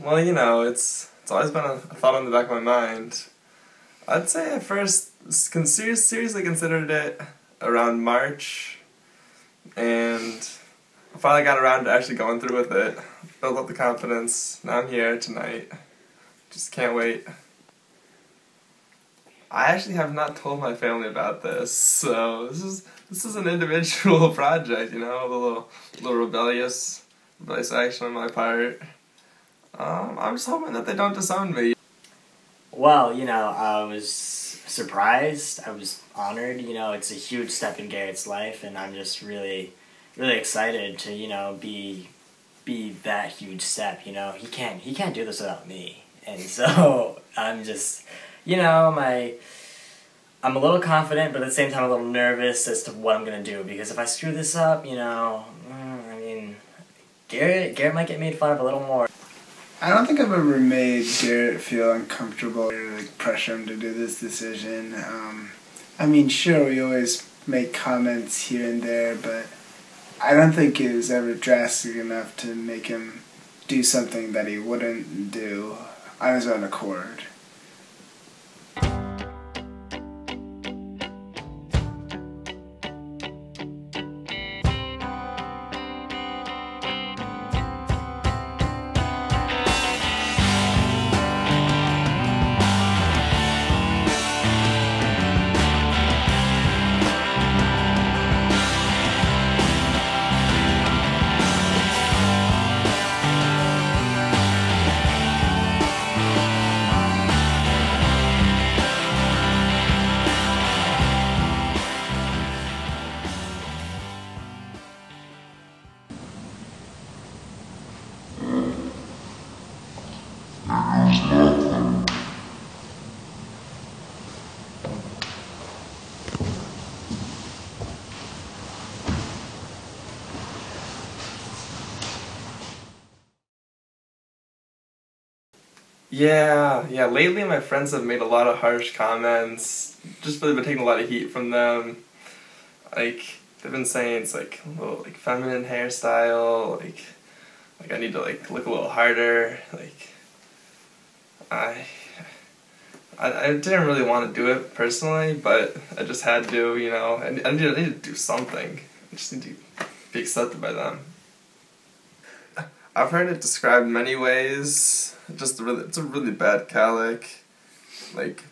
Well, you know, it's it's always been a, thought on the back of my mind. I'd say at first con- seriously considered it around March, and I finally got around to actually going through with it. Built up the confidence. Now I'm here tonight. Just can't wait. I actually have not told my family about this, so this is this is an individual project, you know, a little little rebellious rebellious action on my part. Um, I'm just hoping that they don't disown me. Well, you know, I was surprised. I was honored. You know, it's a huge step in Garrett's life, and I'm just really, really excited to you know be be that huge step. You know, he can't he can't do this without me, and so I'm just, you know, my. I'm a little confident, but at the same time, a little nervous as to what I'm gonna do because if I screw this up, you know, mm, I mean, Garrett Garrett might get made fun of a little more. I don't think I've ever made Garrett feel uncomfortable or like pressure him to do this decision. Um, I mean, sure, we always make comments here and there, but I don't think it was ever drastic enough to make him do something that he wouldn't do I was on his own accord. Yeah, yeah. Lately, my friends have made a lot of harsh comments. Just really been taking a lot of heat from them. Like they've been saying it's like a little like feminine hairstyle. Like, like I need to like look a little harder. Like, I, I, I didn't really want to do it personally, but I just had to. You know, I, I need, I need to do something. I just need to be accepted by them. I've heard it described many ways just really, it's a really bad cowlick. Like,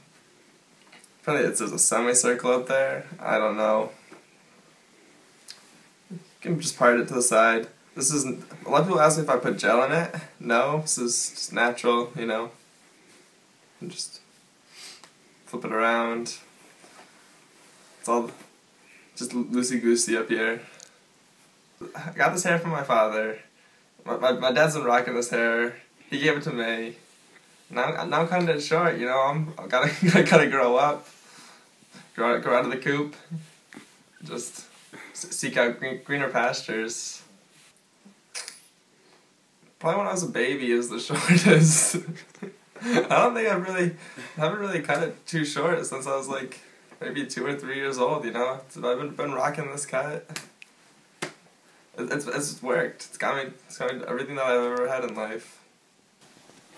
probably it's there's a semicircle up there. I don't know. You can just part it to the side. This isn't. A lot of people ask me if I put gel in it. No, this is just natural. You know. And just flip it around. It's all just loosey goosey up here. I got this hair from my father. My, my, my dad's been rocking this hair he gave it to me. Now, now I'm kind of short, you know. I'm I gotta gotta grow up, grow grow out of the coop, just seek out green, greener pastures. Probably when I was a baby is the shortest. I don't think I've really I haven't really cut it too short since I was like maybe two or three years old. You know, I've been been rocking this cut. It's it's worked. It's got me. It's got me everything that I've ever had in life.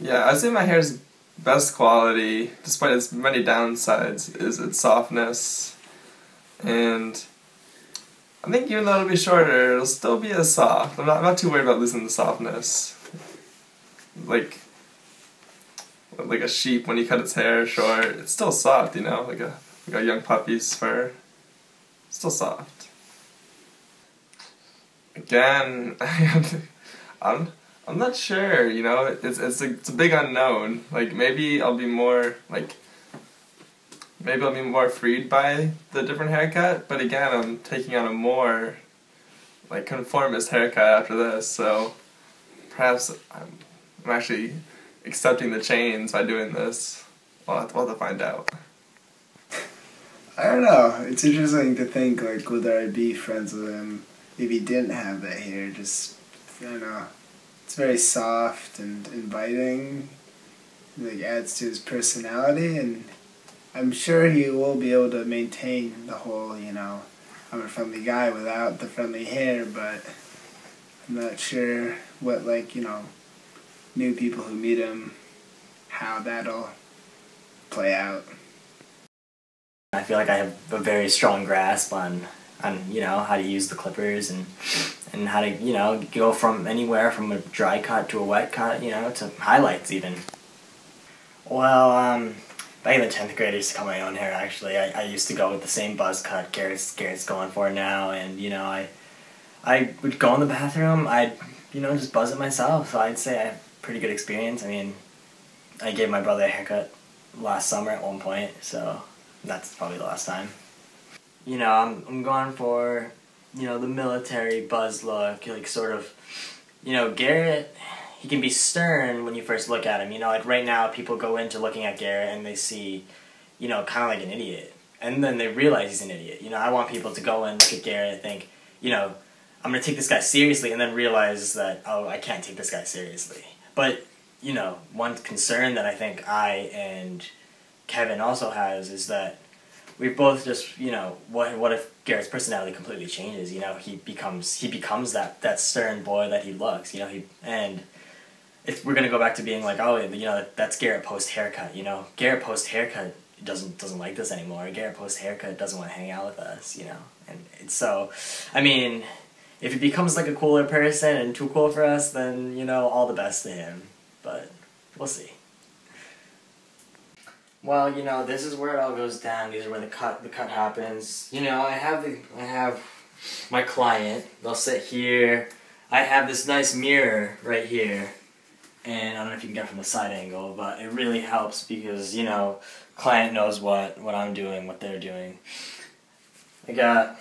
Yeah, I'd say my hair's best quality, despite its many downsides, is its softness. And I think even though it'll be shorter, it'll still be as soft. I'm not, I'm not too worried about losing the softness. Like, like a sheep when you cut its hair short, it's still soft, you know, like a like a young puppy's fur. It's still soft. Again, I'm I'm not sure. You know, it's it's a, it's a big unknown. Like maybe I'll be more like. Maybe I'll be more freed by the different haircut, but again, I'm taking on a more like conformist haircut after this, so perhaps I'm, I'm actually accepting the chains by doing this. We'll have, to, we'll have to find out. I don't know. It's interesting to think like would I be friends with him if he didn't have that hair? Just I don't know it's very soft and inviting. Like adds to his personality, and I'm sure he will be able to maintain the whole, you know, I'm a friendly guy without the friendly hair. But I'm not sure what like you know new people who meet him, how that'll play out. I feel like I have a very strong grasp on on you know how to use the clippers and and how to you know go from anywhere from a dry cut to a wet cut you know to highlights even. Well, um, back in the tenth grade, I used to cut my own hair. Actually, I, I used to go with the same buzz cut Garrett's Garrett's going for now, and you know I I would go in the bathroom. I'd you know just buzz it myself. So I'd say I have pretty good experience. I mean, I gave my brother a haircut last summer at one point, so that's probably the last time. You know, I'm I'm going for, you know, the military buzz look, like sort of, you know, Garrett. He can be stern when you first look at him. You know, like right now, people go into looking at Garrett and they see, you know, kind of like an idiot, and then they realize he's an idiot. You know, I want people to go and look at Garrett and think, you know, I'm gonna take this guy seriously, and then realize that oh, I can't take this guy seriously. But you know, one concern that I think I and Kevin also has is that we both just you know what what if Garrett's personality completely changes? You know, he becomes he becomes that that stern boy that he looks. You know, he and if we're gonna go back to being like oh you know that's Garrett post haircut. You know, Garrett post haircut doesn't doesn't like this anymore. Garrett post haircut doesn't want to hang out with us. You know, and so I mean. If he becomes like a cooler person and too cool for us, then you know all the best to him. But we'll see. Well, you know, this is where it all goes down. These are where the cut the cut happens. You know, I have the I have my client. They'll sit here. I have this nice mirror right here. And I don't know if you can get from the side angle, but it really helps because, you know, client knows what, what I'm doing, what they're doing. I got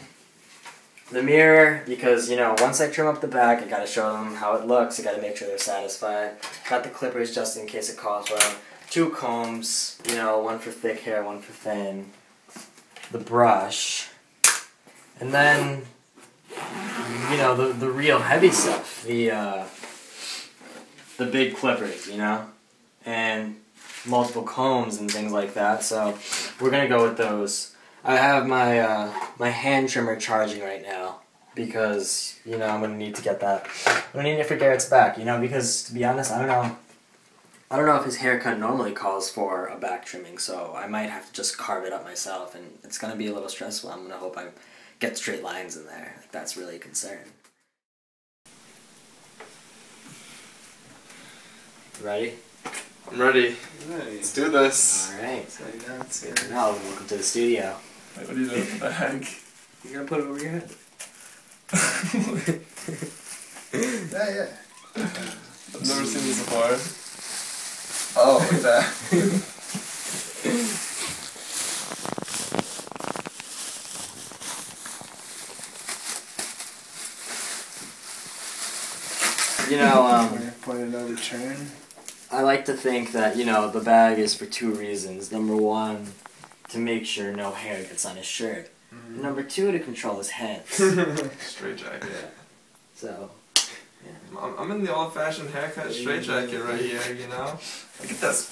the mirror because, you know, once I trim up the back, I gotta show them how it looks. I gotta make sure they're satisfied. Got the clippers just in case it calls for them two combs, you know, one for thick hair, one for thin, the brush, and then, you know, the, the real heavy stuff, the, uh, the big clippers, you know, and multiple combs and things like that, so we're gonna go with those. I have my, uh, my hand trimmer charging right now because, you know, I'm gonna need to get that. I'm gonna need it for Garrett's back, you know, because to be honest, I don't know I don't know if his haircut normally calls for a back trimming, so I might have to just carve it up myself, and it's gonna be a little stressful. I'm gonna hope I get straight lines in there. Like, that's really a concern. Ready? I'm ready. Let's do this. All right. So that's Now, welcome to the studio. Wait, what are you doing with the bag? You're gonna put it over your head. Yeah, yeah. I've never seen this before. Oh, like that. You know, um, Point, point another turn. I like to think that, you know, the bag is for two reasons. Number one, to make sure no hair gets on his shirt. Number two, to control his hands. Straight jacket. So, I'm, I'm in the old fashioned haircut straight jacket right here, you know? Look at this.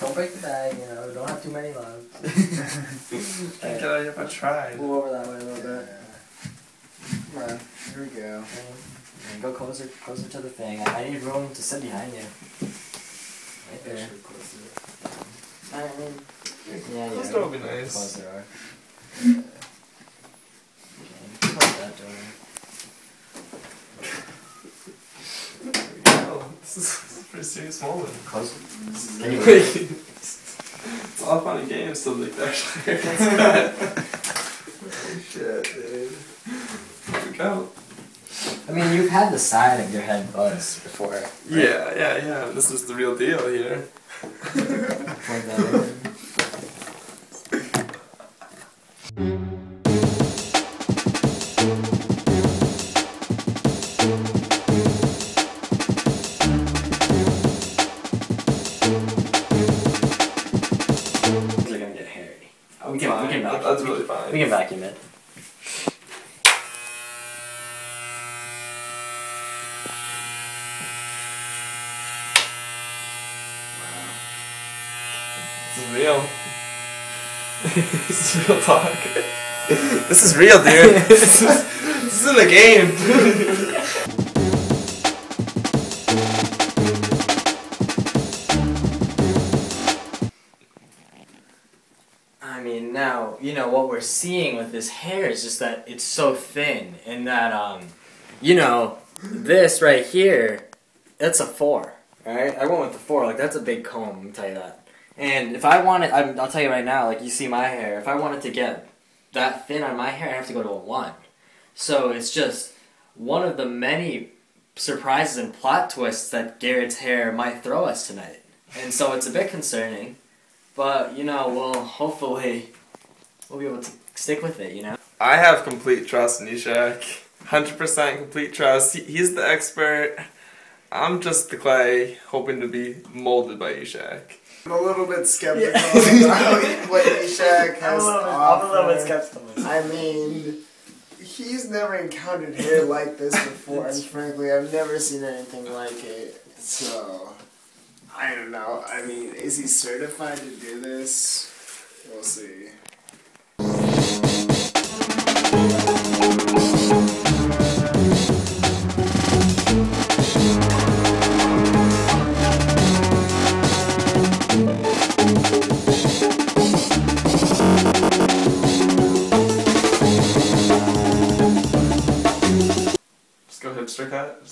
don't break the bag, you know, don't have too many loves. Can't get out here if I tried. Move over that way a little bit. Come on, here we go. And go closer, closer to the thing. I need room to sit behind you. Right there. I mean, yeah, yeah. This door will be nice. Close the door. Okay, close that door. This is, this is a pretty serious moment. Close. it's all fun and games till the actual hair gets cut. Holy shit, dude. Here we go. I mean, you've had the side of your head buzz before. right? Yeah, yeah, yeah. This is the real deal here. Plug that in. this is real talk. this is real, dude. this, is, this isn't a game. I mean, now you know what we're seeing with this hair is just that it's so thin, and that um, you know, this right here, that's a four. Right? I went with the four. Like that's a big comb. Let me tell you that. And if I wanted, I'm, I'll tell you right now. Like you see my hair. If I wanted to get that thin on my hair, I have to go to a one. So it's just one of the many surprises and plot twists that Garrett's hair might throw us tonight. And so it's a bit concerning. But you know, we'll hopefully we'll be able to stick with it. You know. I have complete trust in Ishaq. 100% complete trust. He, he's the expert. I'm just the clay, hoping to be molded by Ishaq. I'm a little bit skeptical about what Ishaq has to offer. skeptical. I mean, he's never encountered hair like this before, and frankly, I've never seen anything like it. So, I don't know. I mean, is he certified to do this? We'll see.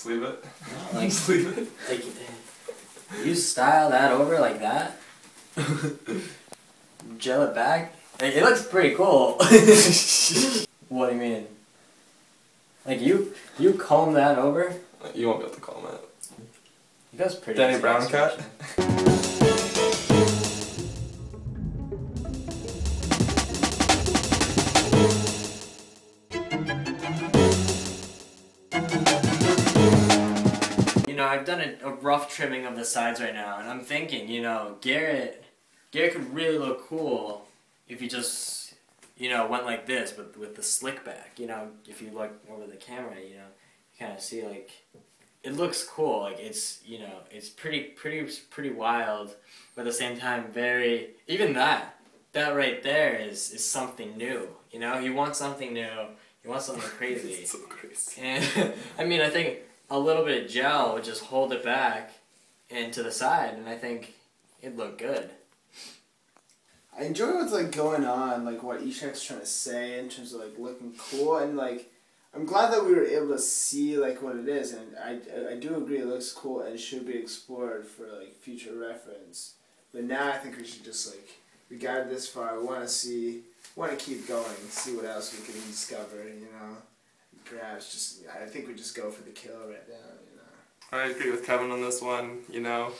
Leave it. Like, Just leave it. like, you style that over like that, gel it back. Like, it looks pretty cool. what do you mean? Like you, you comb that over. You won't be able to comb out. You guys pretty. Danny Brown cut. Done a, a rough trimming of the sides right now, and I'm thinking, you know, Garrett, Garrett could really look cool if he just, you know, went like this with with the slick back. You know, if you look over the camera, you know, you kind of see like it looks cool. Like it's, you know, it's pretty, pretty, pretty wild, but at the same time, very. Even that, that right there is is something new. You know, you want something new. You want something crazy. So crazy. And I mean, I think a little bit of gel would just hold it back and to the side, and I think it'd look good. I enjoy what's like going on, like what Ishaq's trying to say in terms of like looking cool, and like I'm glad that we were able to see like what it is, and I I do agree it looks cool and should be explored for like future reference. But now I think we should just like we got it this far. We want to see, want to keep going, see what else we can discover. You know, perhaps just I think we just go for the kill right now. You know. I agree with Kevin on this one. You know,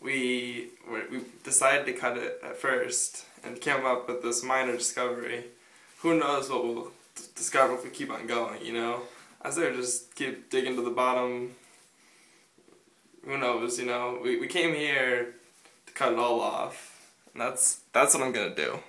we we decided to cut it at first and came up with this minor discovery. Who knows what we'll discover if we keep on going? You know, I say just keep digging to the bottom. Who knows? You know, we we came here to cut it all off, and that's that's what I'm gonna do.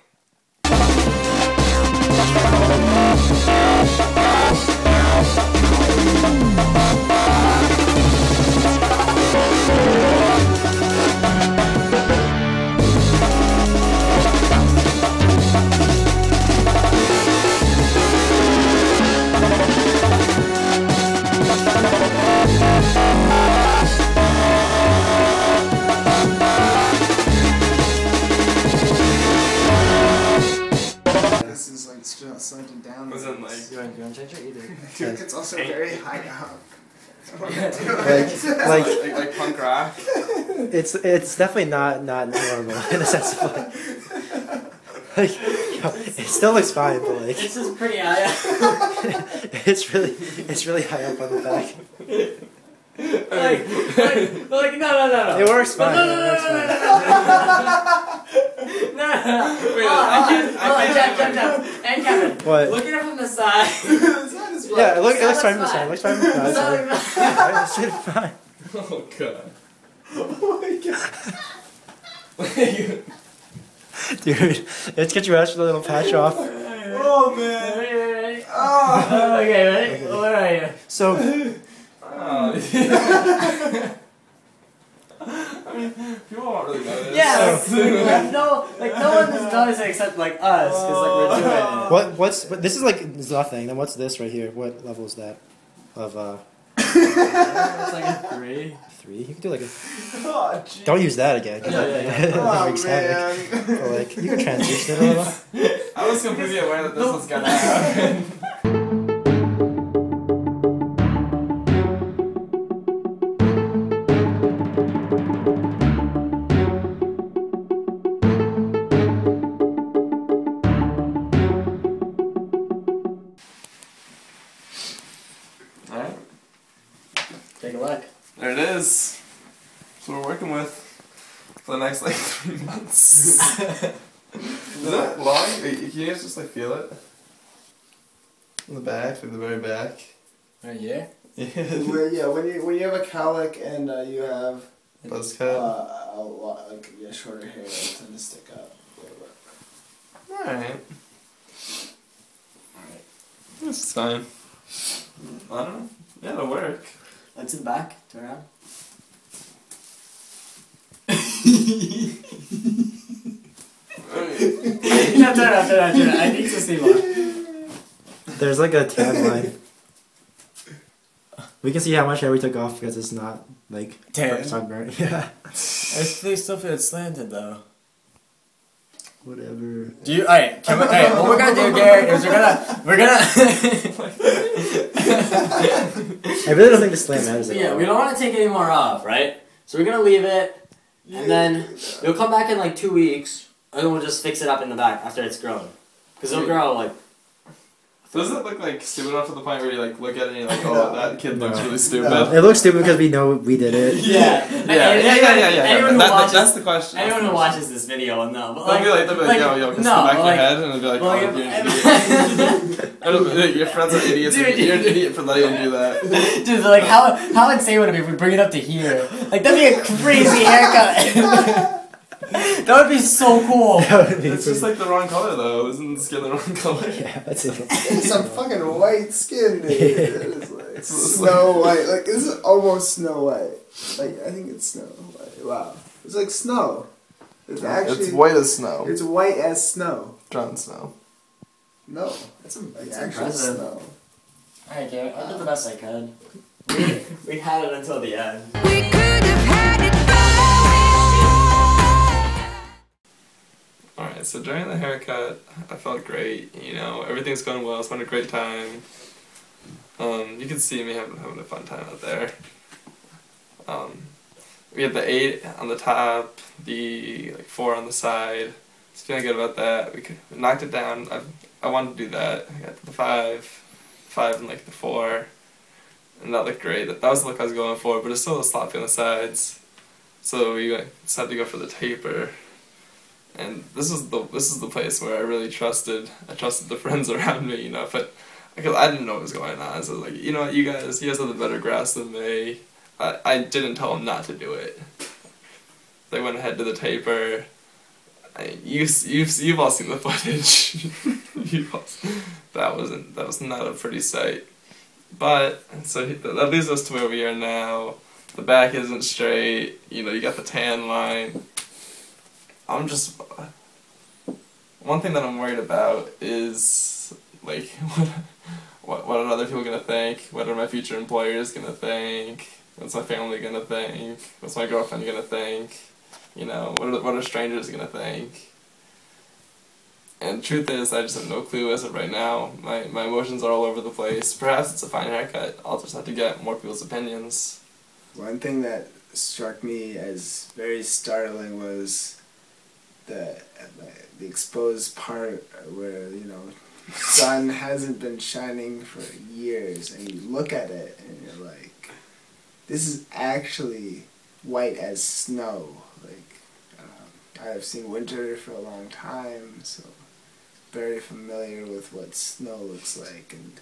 It's it's definitely not not normal in a sense of like, like you know, it still looks fine, but like This is pretty high. Up. it's really it's really high up on the back. like, like, like, no, no, no, no. It works fine. No, no, no, It works no, no, fine. no, no, no, no. Wait, Hold on, I can't- I can't- Jeff, Jeff, Jeff. And Kevin, What? look at it from the side. Yeah, it, look, it looks fine from the side. It looks fine from the side. Sounds fine. It's fine. Oh god. Dude, let's get your extra little patch off. Oh man. Ready, ready, ready? Oh. Okay, ready? Where are you? So, Oh. I mean, people won't really notice. Yeah, like, like no, like no one has done it except like us, because like we're doing it. what what's what, this is like nothing. Then what's this right here? What level is that? Of uh It's like a three. three. Three. You can do like a. Oh, Don't use that again. Yeah, that- yeah, yeah. that Oh, wreaks havoc. man. But like you can transition it a little. I was completely aware that this was gonna happen. Three months. Is it long? Can you guys just like feel it? In the back, like the very back. Right here. Yeah. Well, yeah, when you when you have a cowlick and uh, you have Buzz uh, cut. a lot like yeah, shorter hair, it tend to stick up. All right. All right. This is fine. I don't know. Yeah, it'll work. Let's in the back. Turn around. Alright. no, turn turn turn. I need to see more. There's like a tan line. We can see how much hair we took off because it's not like Tan? sunburnt. Yeah. I still feel it's slanted though. Whatever. Do you? Alright, can we? Alright, what we're gonna do, Garrett, is we're gonna we're gonna. I really don't think the slant matters at yeah, all. we don't want to take any more off, right? So we're gonna leave it, and then we'll come back in like two weeks, and then we'll just fix it up in the back after it's grown, because it'll grow like. Does it look like stupid enough to the point where you like look at it and you're like, oh, that kid looks No. really stupid? No. It looks stupid because we know we did it. Yeah, Yeah, yeah, yeah, yeah, yeah. yeah. Anyone who That- that- watches, that's the question. anyone who watches this video will know. But They'll like, be like, they'll be like, yo, yo, can no, no, back like, your head, and it'll be like, well, oh, like, you're an idiot. Your friends are idiots. Dude, and you're an idiot for letting them do that. Dude, like how how insane would it be if we bring it up to here? Like that'd be a crazy haircut. that would be so cool. That would be It's just like the wrong color though. Isn't the skin the wrong color? yeah, that's it. It's some fucking white skin, dude. It is like snow white. Like this is almost Snow White. Like I think it's Snow White. Wow, it's like snow. It's actually it's white as snow. It's white as snow. Jon Snow. No, it's, a, it's It's actual impressive. snow. Alright, Garrett, I did the best I could. We, we had it until the end. Alright, so during the haircut, I felt great. You know, everything's going well. It's been a great time. Um, you can see me having, having a fun time out there. Um, we had the eight on the top, the like four on the side. Just feeling good about that. We, could, we knocked it down. I I wanted to do that. I got the five, five and like the four, and that looked great. That, that was the look I was going for, but it's still a sloppy on the sides. So we decided to go for the taper and this is the this is the place where I really trusted I trusted the friends around me, you know, but because I didn't know what was going on, so like you know you guys you guys have the better grasp than me. I I didn't tell them not to do it. They went ahead to the taper. I, you you've you've all seen the footage. all, that wasn't that was not a pretty sight. But so that leads us to where we are now. The back isn't straight. You know, you got the tan line. I'm just one thing that I'm worried about is like what what are other people gonna think? What are my future employers gonna think? What's my family gonna think? What's my girlfriend gonna think? You know, what are what are strangers gonna think? And truth is, I just have no clue as of right now. My my emotions are all over the place. Perhaps it's a fine haircut. I'll just have to get more people's opinions. One thing that struck me as very startling was the the exposed part where you know sun hasn't been shining for years, and you look at it and you're like, this is actually white as snow. Like um, I've seen winter for a long time, so very familiar with what snow looks like, and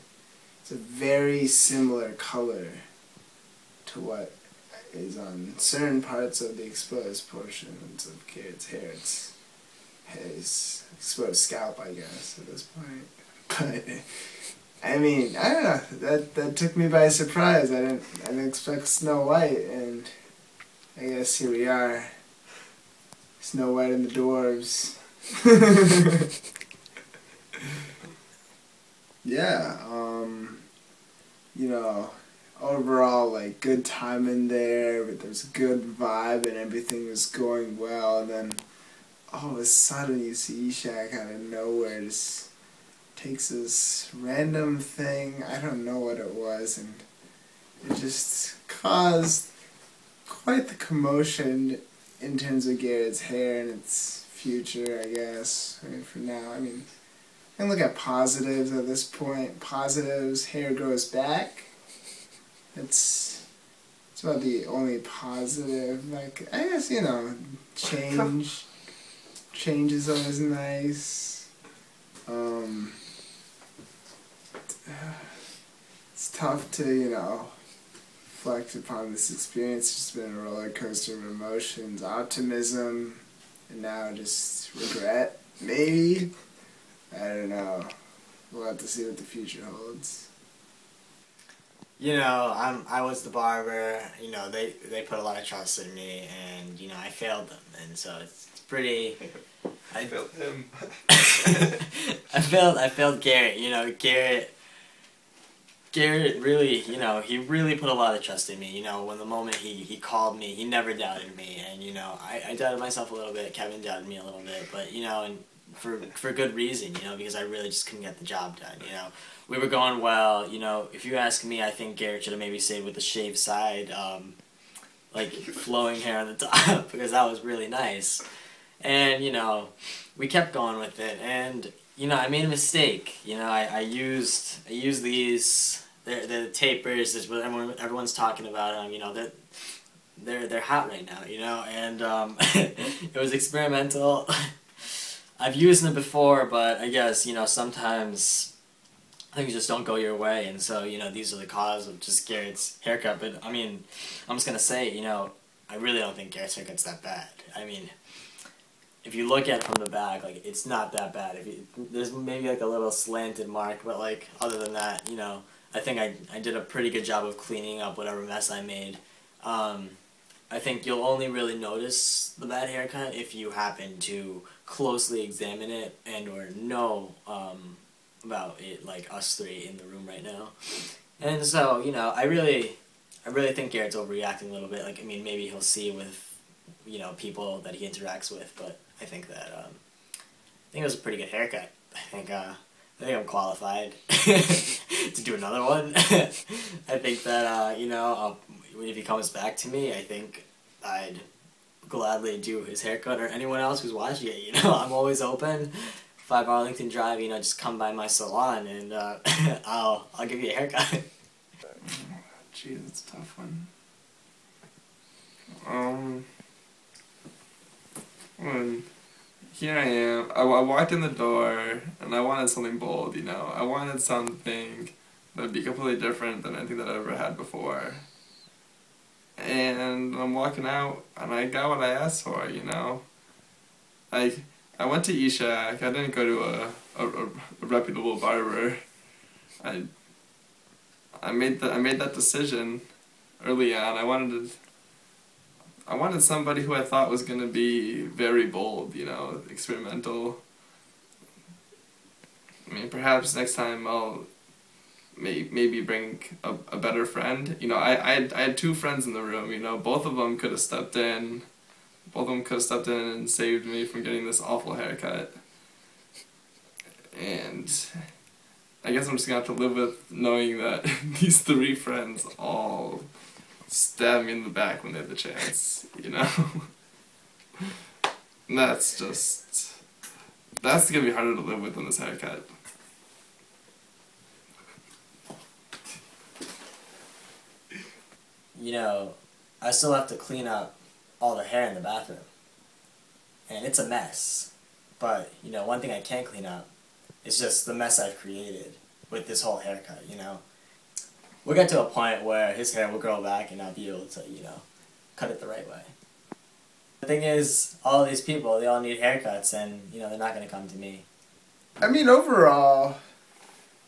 it's a very similar color to what is on certain parts of the exposed portions of Garrett's hair. It's his exposed scalp, I guess, at this point. But I mean, I don't know. That that took me by surprise. I didn't I didn't expect Snow White, and I guess here we are. Snow White and the dwarves. yeah. Um. You know, overall like good time in there, but there's a good vibe and everything was going well. And then all of a sudden, you see Ishaq out of nowhere just takes this random thing. I don't know what it was, and it just caused quite the commotion in terms of Garrett's hair and its future. I guess. I mean, for now, I mean. Can look at positives at this point. Positives, hair grows back. It's it's about the only positive. Like I guess you know, change. change is always nice. Um, it's tough to you know reflect upon this experience. It's been a roller coaster of emotions, optimism, and now just regret. Maybe. I don't know. We'll have to see what the future holds. You know, I'm I was the barber. You know, they they put a lot of trust in me, and you know, I failed them, and so it's, it's pretty. I felt him. I failed. I failed Garrett. You know, Garrett. Garrett really, you know, he really put a lot of trust in me. You know, when the moment he, he called me, he never doubted me, and you know, I, I doubted myself a little bit. Kevin doubted me a little bit, but you know, and for for good reason. You know, because I really just couldn't get the job done. You know, we were going well. You know, if you ask me, I think Garrett should have maybe stayed with the shaved side, um, like flowing hair on the top, because that was really nice. And you know, we kept going with it, and you know, I made a mistake. You know, I, I used I used these they're, they're the tapers. That's what everyone everyone's talking about them. You know, they're they're they're hot right now. You know, and um, it was experimental. I've used them before, but I guess you know sometimes things just don't go your way, and so you know these are the cause of just Garrett's haircut. But I mean, I'm just gonna say, you know, I really don't think Garrett's haircut's that bad. I mean if you look at it from the back, like it's not that bad. If you, there's maybe like a little slanted mark, but like other than that, you know, I think I I did a pretty good job of cleaning up whatever mess I made. Um, I think you'll only really notice the bad haircut if you happen to closely examine it and or know um, about it, like us three in the room right now. And so, you know, I really, I really think Garrett's overreacting a little bit. Like, I mean, maybe he'll see with, you know, people that he interacts with, but I think that um, I think it was a pretty good haircut. I think uh, I think I'm qualified to do another one. I think that uh, you know I'll, if he comes back to me, I think I'd gladly do his haircut or anyone else who's watching it. You know, I'm always open. Five Arlington Drive, you know, just come by my salon and uh, I'll I'll give you a haircut. Gee, that's a tough one. Um. When here I am, I, I walked in the door and I wanted something bold, you know. I wanted something that would be completely different than anything that I ever had before. And I'm walking out and I got what I asked for, you know. I I went to Ishaq. I didn't go to a, a, a, reputable barber. I I made the I made that decision early on. I wanted to I wanted somebody who I thought was gonna be very bold, you know, experimental. I mean, perhaps next time I'll may, maybe bring a, a better friend. You know, I, I, had, I had two friends in the room, you know, both of them could have stepped in. Both of them could have stepped in and saved me from getting this awful haircut. And I guess I'm just gonna have to live with knowing that these three friends all stab me in the back when they have the chance, you know? and that's just. That's gonna be harder to live with than this haircut. You know, I still have to clean up all the hair in the bathroom. And it's a mess. But, you know, one thing I can't clean up is just the mess I've created with this whole haircut, you know. We'll get to a point where his hair will grow back and I'll be able to, you know, cut it the right way. The thing is, all these people, they all need haircuts and, you know, they're not going to come to me. I mean, overall,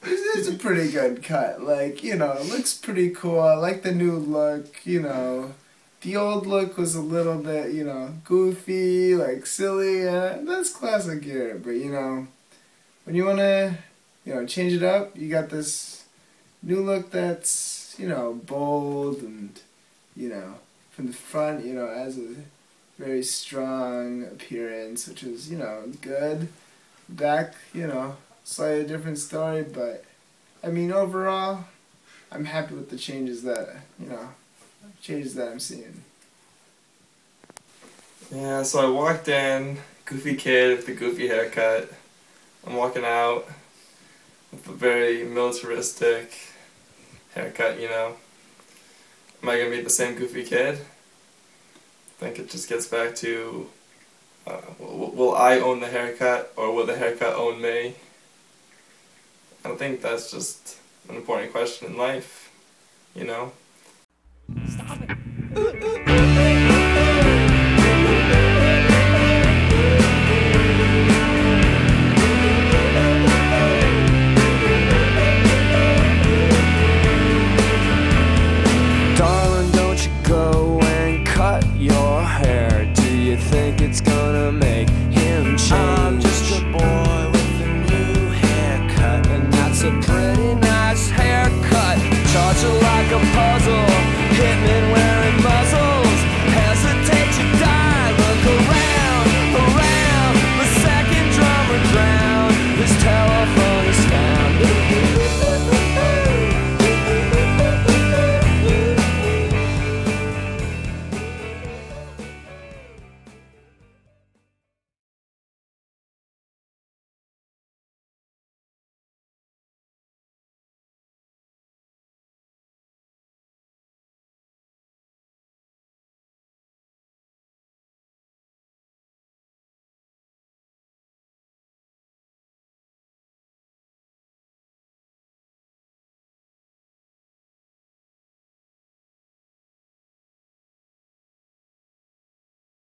it's, a pretty good cut. Like, you know, it looks pretty cool. I like the new look, you know. The old look was a little bit, you know, goofy, like silly. Uh, that's classic Garrett, but you know, when you want to, you know, change it up, you got this new look that's you know, bold and, you know, from the front, you know, has a very strong appearance, which is, you know, good. Back, you know, slightly different story, but I mean, overall, I'm happy with the changes that, you know, changes that I'm seeing. Yeah, so I walked in, goofy kid with the goofy haircut. I'm walking out with a very militaristic haircut, you know. Am I gonna be the same goofy kid? I think it just gets back to uh, will, will I own the haircut or will the haircut own me? I think that's just an important question in life, you know. a puzzle, Hitman wearing muzzle.